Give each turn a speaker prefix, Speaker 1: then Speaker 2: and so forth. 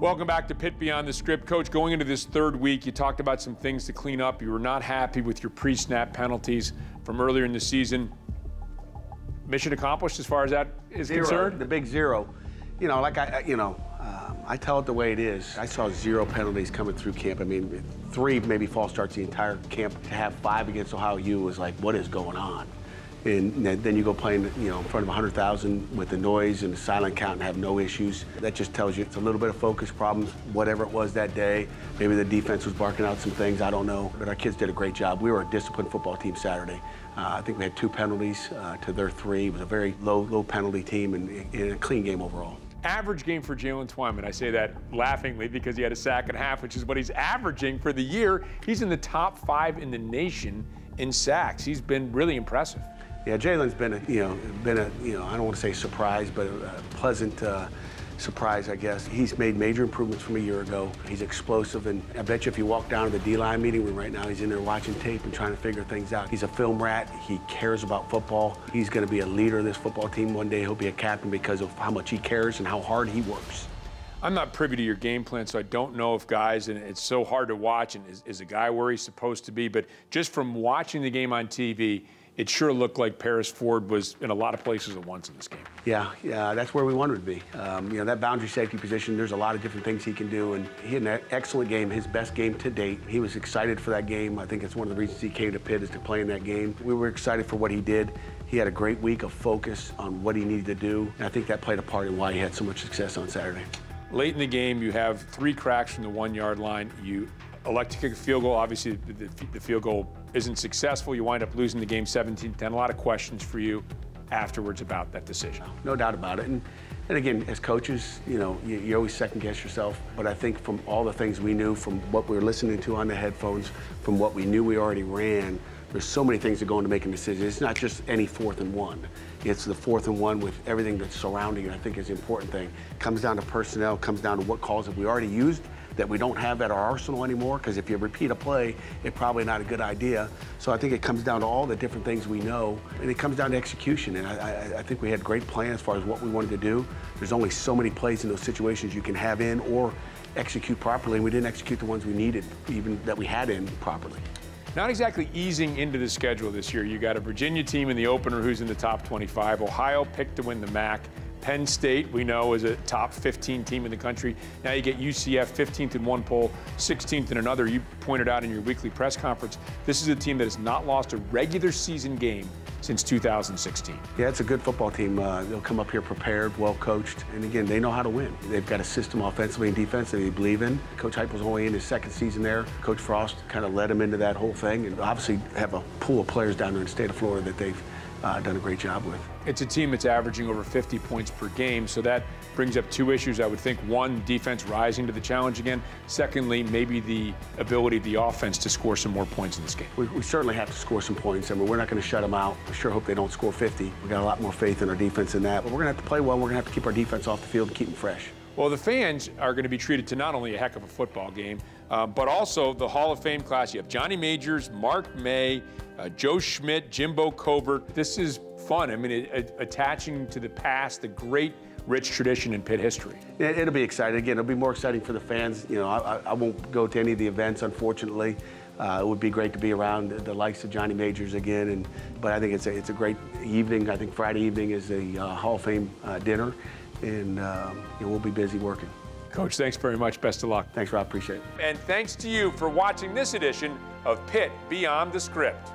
Speaker 1: Welcome back to Pitt Beyond the Script. Coach, going into this third week, you talked about some things to clean up. You were not happy with your pre snap penalties from earlier in the season. Mission accomplished as far as that is
Speaker 2: zero,
Speaker 1: concerned?
Speaker 2: The big zero. You know, like I, you know, um, I tell it the way it is. I saw zero penalties coming through camp. I mean, three maybe false starts the entire camp. To have five against Ohio U was like, what is going on? And then you go playing, you know, in front of 100,000 with the noise and the silent count and have no issues. That just tells you it's a little bit of focus problems, whatever it was that day. Maybe the defense was barking out some things, I don't know. But our kids did a great job. We were a disciplined football team Saturday. Uh, I think we had two penalties uh, to their three. It was a very low, low penalty team and, and a clean game overall
Speaker 1: average game for Jaylen Twyman. I say that laughingly because he had a sack and a half, which is what he's averaging for the year. He's in the top five in the nation in sacks. He's been really impressive.
Speaker 2: Yeah, Jaylen's been a you know been a you know I don't want to say surprise, but a pleasant uh, surprise, I guess. He's made major improvements from a year ago. He's explosive, and I bet you if you walk down to the D-line meeting room right now, he's in there watching tape and trying to figure things out. He's a film rat. He cares about football. He's going to be a leader of this football team one day. He'll be a captain because of how much he cares and how hard he works.
Speaker 1: I'm not privy to your game plan, so I don't know if guys, and it's so hard to watch, and is, is a guy where he's supposed to be, but just from watching the game on TV, it sure looked like Paris Ford was in a lot of places at once in this game.
Speaker 2: Yeah, yeah, that's where we wanted to be. Um, you know, that boundary safety position, there's a lot of different things he can do, and he had an excellent game, his best game to date. He was excited for that game. I think it's one of the reasons he came to Pitt is to play in that game. We were excited for what he did. He had a great week of focus on what he needed to do, and I think that played a part in why he had so much success on Saturday.
Speaker 1: Late in the game, you have three cracks from the one-yard line. You elect to kick a field goal. Obviously, the, the field goal isn't successful. You wind up losing the game 17-10. A lot of questions for you afterwards about that decision.
Speaker 2: No doubt about it. And, and again, as coaches, you know, you, you, always second guess yourself. But I think from all the things we knew, from what we were listening to on the headphones, from what we knew we already ran, there's so many things that go into making decisions. It's not just any fourth and one. It's the fourth and one with everything that's surrounding it, I think is the important thing. Comes down to personnel, comes down to what calls have we already used that we don't have at our arsenal anymore because if you repeat a play, it's probably not a good idea. So I think it comes down to all the different things we know, and it comes down to execution. And I, I, I think we had great plans as far as what we wanted to do. There's only so many plays in those situations you can have in or execute properly, and we didn't execute the ones we needed, even that we had in properly.
Speaker 1: Not exactly easing into the schedule this year. You got a Virginia team in the opener who's in the top 25. Ohio picked to win the MAC. Penn State, we know, is a top 15 team in the country. Now you get UCF 15th in one poll, 16th in another. You pointed out in your weekly press conference, this is a team that has not lost a regular season game since 2016.
Speaker 2: Yeah, it's a good football team. Uh, they'll come up here prepared, well coached, and again, they know how to win. They've got a system offensively and defensively they believe in. Coach Heupel's only in his second season there. Coach Frost kind of led him into that whole thing, and obviously have a pool of players down there in the state of Florida that they've uh, done a great job with.
Speaker 1: It's a team that's averaging over 50 points per game, so that brings up two issues. I would think one, defense rising to the challenge again. Secondly, maybe the ability of the offense to score some more points in this game.
Speaker 2: We, we certainly have to score some points. I mean, we're not going to shut them out. We sure hope they don't score 50. We got a lot more faith in our defense than that, but we're going to have to play well. We're going to have to keep our defense off the field and keep them fresh.
Speaker 1: Well, the fans are going to be treated to not only a heck of a football game, uh, but also the Hall of Fame class. You have Johnny Majors, Mark May, uh, Joe Schmidt, Jimbo Covert. This is fun. I mean, it, it, attaching to the past, the great rich tradition in Pitt history.
Speaker 2: It, will be exciting. Again, it'll be more exciting for the fans. You know, I, I won't go to any of the events, unfortunately. Uh, it would be great to be around the likes of Johnny Majors again, and but I think it's a it's a great evening. I think Friday evening is the uh, Hall of Fame uh, dinner, and um, you know, we'll be busy working.
Speaker 1: Coach, thanks very much. Best of luck.
Speaker 2: Thanks, Rob. Appreciate it.
Speaker 1: And thanks to you for watching this edition of Pitt Beyond the Script.